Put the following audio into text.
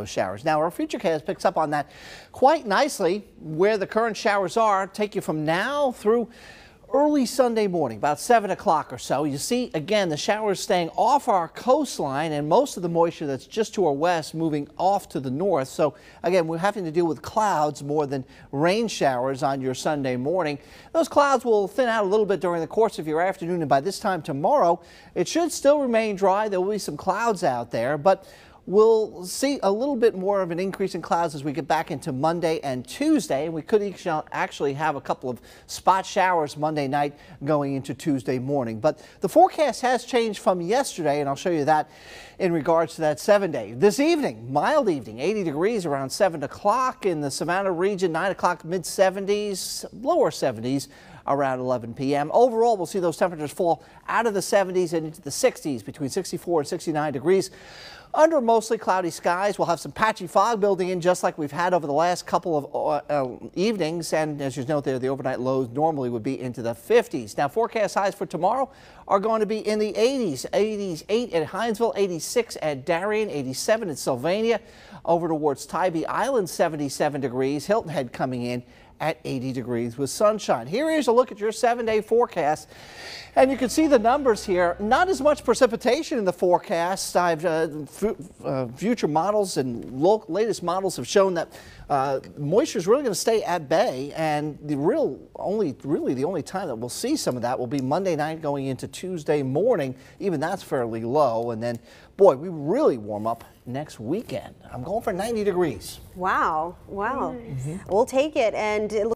those showers. Now, our Futurecast picks up on that quite nicely where the current showers are, take you from now through early Sunday morning, about 7 o'clock or so. You see, again, the showers staying off our coastline and most of the moisture that's just to our west moving off to the north. So, again, we're having to deal with clouds more than rain showers on your Sunday morning. Those clouds will thin out a little bit during the course of your afternoon, and by this time tomorrow, it should still remain dry. There will be some clouds out there, but We'll see a little bit more of an increase in clouds as we get back into Monday and Tuesday. And we could actually have a couple of spot showers Monday night going into Tuesday morning. But the forecast has changed from yesterday, and I'll show you that in regards to that seven day. This evening, mild evening, 80 degrees around 7 o'clock in the Savannah region, 9 o'clock mid 70s, lower 70s around 11 p.m. Overall, we'll see those temperatures fall out of the 70s and into the 60s between 64 and 69 degrees. Under mostly cloudy skies, we'll have some patchy fog building in just like we've had over the last couple of uh, uh, evenings. And as you note there, the overnight lows normally would be into the 50s. Now, forecast highs for tomorrow are going to be in the 80s. 80s, 8 at Hinesville, 86 at Darien, 87 at Sylvania. Over towards Tybee Island, 77 degrees. Hilton Head coming in at 80 degrees with sunshine. Here is a look at your seven day forecast. And you can see the numbers here. Not as much precipitation in the forecast. I've uh, uh, future models and latest models have shown that uh, moisture is really going to stay at bay. And the real only, really the only time that we'll see some of that will be Monday night going into Tuesday morning. Even that's fairly low. And then, boy, we really warm up next weekend. I'm going for 90 degrees. Wow. Wow. Mm -hmm. We'll take it. And it